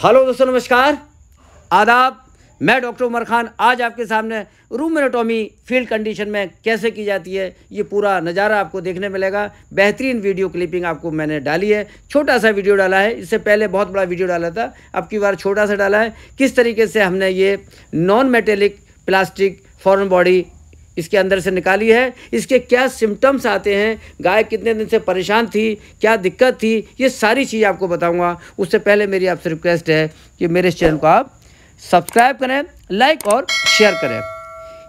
Hello दोस्तों, नमस्कार। आदाब, मैं डॉक्टर उमर खान। आज आपके सामने रूम एनाटॉमी फ़ील्ड कंडीशन में कैसे की जाती है, ये पूरा नज़ारा आपको देखने मिलेगा। बेहतरीन वीडियो क्लिपिंग आपको मैंने डाली है। छोटा सा वीडियो डाला है, इससे पहले बहुत बड़ा वीडियो डाला था, अब की बार छोटा सा डाला है। किस तरीके से हमने ये non metallic plastic foreign body इसके अंदर से निकाली है। इसके क्या सिम्टम्स आते हैं? गाय कितने दिन से परेशान थी? क्या दिक्कत थी? ये सारी चीज़ आपको बताऊँगा। उससे पहले मेरी आपसे रिक्वेस्ट है कि मेरे इस चैनल को आप सब्सक्राइब करें लाइक और शेयर करें।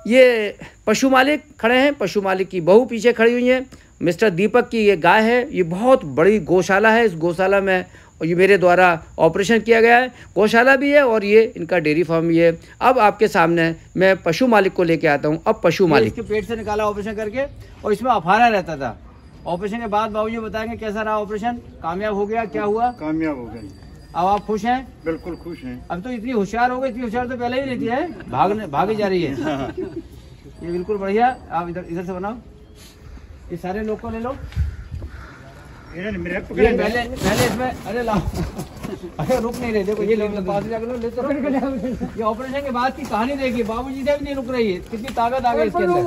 ये पशु मालिक खड़े हैं। पशु मालिक की बहू पीछे खड़ी हुई हैं। मिस्टर दीपक की ये गाय है। ये बहुत बड़ी गौशाला है। इस गौशाला में और ये मेरे द्वारा ऑपरेशन किया गया है। गौशाला भी है और ये इनका डेयरी फार्म भी है। अब आपके सामने मैं पशु मालिक को लेके आता हूँ। अब पशु मालिक। इसके पेट से निकाला ऑपरेशन करके और इसमें अफारा रहता था। ऑपरेशन के बाद बाबू जी बताएँगे कैसा रहा ऑपरेशन कामयाब हो गया क्या हुआ? कामयाब हो गया अब आप खुश हैं? बिल्कुल खुश हैं। अब तो इतनी होशियार हो गई इतनी होशियार तो पहले ही नहीं रहती है भागने भागी जा रही है। ये बिल्कुल बढ़िया। आप इधर इधर से बनाओ। ये सारे लोग को ले लो इन्होंने मेरे ये पकड़े पहले पहले इसमें अरे लाओ। अरे रुक नहीं रहे देखो ये पास जाकर ले तो ये ऑपरेशन के बाद की कहानी देखिए बाबूजी से भी नहीं रुक रही है। कितनी ताकत आ गई इसके अंदर।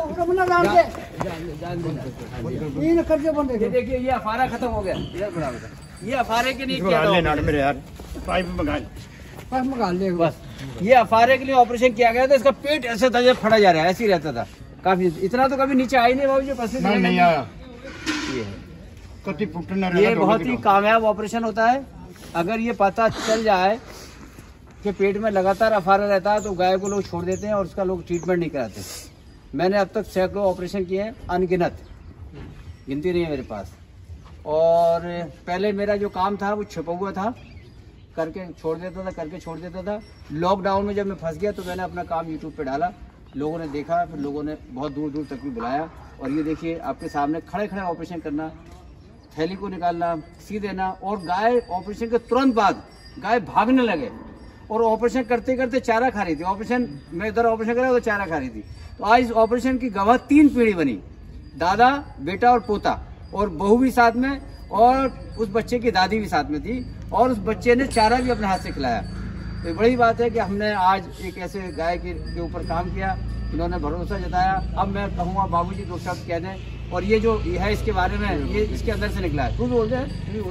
ये देखिए ये अफारा खत्म हो गया। इधर ये अफारे के लिए किया। बस। ये अफारे के लिए ऑपरेशन किया गया था इसका पेट ऐसे था जब फटा जा रहा है ऐसे ही रहता था। काफ़ी इतना तो कभी नीचे आई नहीं बाबू जी पसीने ना नहीं आया। ये है। ये बहुत ही कामयाब ऑपरेशन होता है। अगर ये पता चल जाए कि पेट में लगातार अफारा रहता है तो गाय को लोग छोड़ देते हैं और उसका लोग ट्रीटमेंट नहीं कराते। मैंने अब तक सैकड़ों ऑपरेशन किए हैं अनगिनत। गिनती नहीं है मेरे पास। और पहले मेरा जो काम था वो छिपा हुआ था। करके छोड़ देता था करके छोड़ देता था। लॉकडाउन में जब मैं फंस गया तो मैंने अपना काम यूट्यूब पे डाला। लोगों ने देखा फिर लोगों ने बहुत दूर दूर तक भी बुलाया। और ये देखिए आपके सामने खड़े खड़े ऑपरेशन करना थैली को निकालना सी देना और गाय ऑपरेशन के तुरंत बाद गाय भागने लगे। और ऑपरेशन करते करते चारा खा रही थी। ऑपरेशन, मैं इधर ऑपरेशन करा तो चारा खा रही थी। तो आज इस ऑपरेशन की गवाह तीन पीढ़ी बनी। दादा, बेटा और पोता। और बहू भी साथ में और उस बच्चे की दादी भी साथ में थी। और उस बच्चे ने चारा भी अपने हाथ से खिलाया। तो बड़ी बात है कि हमने आज एक ऐसे गाय के ऊपर काम किया। इन्होंने भरोसा जताया। अब मैं कहूँगा, बाबूजी दो शब्द कह दें और ये जो है इसके बारे में ये इसके अंदर से निकला है। तू बोल दे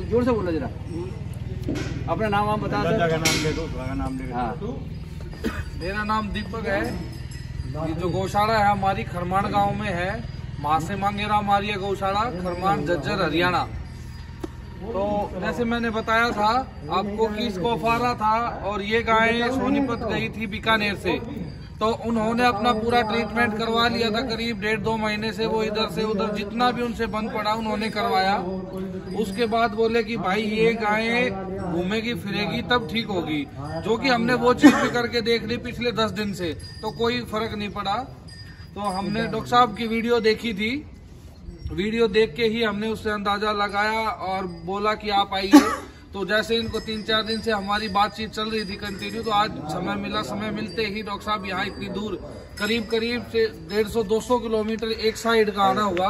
ज़ोर से बोलो जरा। अपना नाम आप बता दो। नाम ले दो नाम ले हाँ। मेरा नाम दीपक है। ये जो गौशाला है हमारी खरमान गाँव में है। वहाँ से मांगे मांगेरा हमारी है गौशाला खरमान जज्जर हरियाणा। तो जैसे मैंने बताया था आपको कि इसको फारा था और ये गाय सोनीपत गई थी बीकानेर से। तो उन्होंने अपना पूरा ट्रीटमेंट करवा लिया था करीब डेढ़ दो महीने से वो इधर से उधर जितना भी उनसे बंद पड़ा उन्होंने करवाया। उसके बाद बोले कि भाई ये गाय घूमेगी फिरेगी तब ठीक होगी। जो कि हमने वो चीज़ भी करके देख ली पिछले दस दिन से तो कोई फ़र्क नहीं पड़ा। तो हमने डॉक्टर साहब की वीडियो देखी थी। वीडियो देख के ही हमने उससे अंदाज़ा लगाया और बोला कि आप आइए। तो जैसे इनको तीन चार दिन से हमारी बातचीत चल रही थी कंटिन्यू तो आज समय मिला, समय मिलते ही डॉक्टर साहब यहाँ इतनी दूर, करीब करीब से डेढ़ सौ, दो सौ किलोमीटर एक साइड का आना हुआ।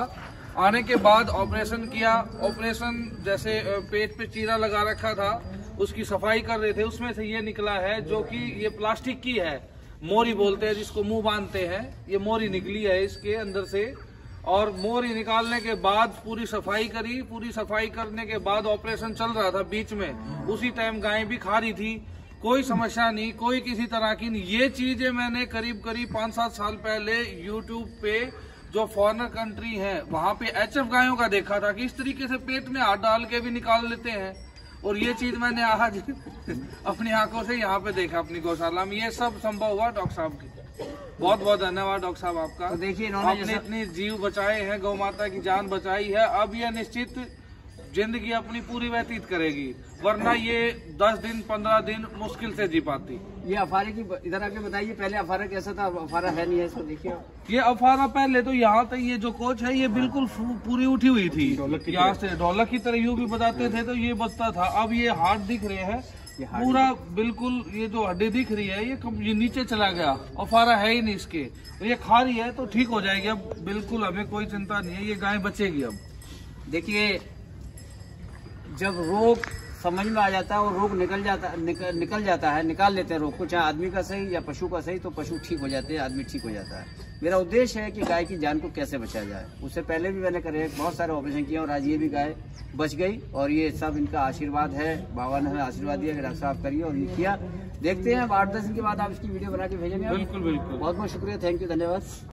आने के बाद ऑपरेशन किया। ऑपरेशन जैसे पेट पे चीरा लगा रखा था, उसकी सफ़ाई कर रहे थे, उसमें से ये निकला है, जो कि ये प्लास्टिक की है। मोरी बोलते हैं, जिसको मुँह बांधते हैं, ये मोरी निकली है इसके अंदर से। और मोरी निकालने के बाद पूरी सफ़ाई करी। पूरी सफ़ाई करने के बाद ऑपरेशन चल रहा था बीच में। उसी टाइम गाय भी खा रही थी। कोई समस्या नहीं, कोई किसी तरह की नहीं। ये चीज़ें मैंने करीब करीब पाँच सात साल पहले यूट्यूब पे जो फॉरनर कंट्री है, वहाँ पे एच एफ़ गायों का देखा था कि इस तरीके से पेट में हाथ डाल के भी निकाल लेते हैं। और ये चीज़ मैंने आज अपनी आँखों से यहाँ पे देखा, अपनी गौशाला में। ये सब संभव हुआ डॉक्टर साहब की। बहुत बहुत धन्यवाद डॉक्टर साहब आपका। तो देखिए इन्होंने आपने जैसे इतनी जीव बचाए हैं गौ माता की जान बचाई है अब ये निश्चित ज़िंदगी अपनी पूरी व्यतीत करेगी वरना ये दस दिन पंद्रह दिन मुश्किल से जी पाती। ये अफारे की इधर आके बताइए पहले अफारा कैसा था अफारा है नहीं है इसको देखिए ये अफारा पहले तो यहाँ तक ये जो कोच है ये बिल्कुल पूरी उठी हुई थी। यहाँ से ढोलक की तरह यूँ भी बताते थे तो ये बचता था। अब ये हार्ट दिख रहे हैं पूरा बिल्कुल ये जो हड्डी दिख रही है ये कम ये नीचे चला गया। और फारा है ही नहीं इसके। और ये खा रही है तो ठीक हो जाएगी अब। बिल्कुल हमें कोई चिंता नहीं है ये गाय बचेगी अब। देखिए जब रोग समझ में आ जाता है और रोग निकल जाता निकल, निकल जाता है निकाल लेते हैं रोग। को चाहे आदमी का सही या पशु का सही तो पशु ठीक हो जाते हैं आदमी ठीक हो जाता है। मेरा उद्देश्य है कि गाय की जान को कैसे बचाया जाए। उससे पहले भी मैंने करे बहुत सारे ऑपरेशन किए और आज ये भी गाय बच गई और ये सब इनका आशीर्वाद है बाबा ने हमें आशीर्वाद दिया कि डॉक्टर साहब करिए और ये किया। देखते हैं आठ दस दिन के बाद आप इसकी वीडियो बना के भेजेंगे। बिल्कुल बिल्कुल। बहुत बहुत शुक्रिया थैंक यू धन्यवाद।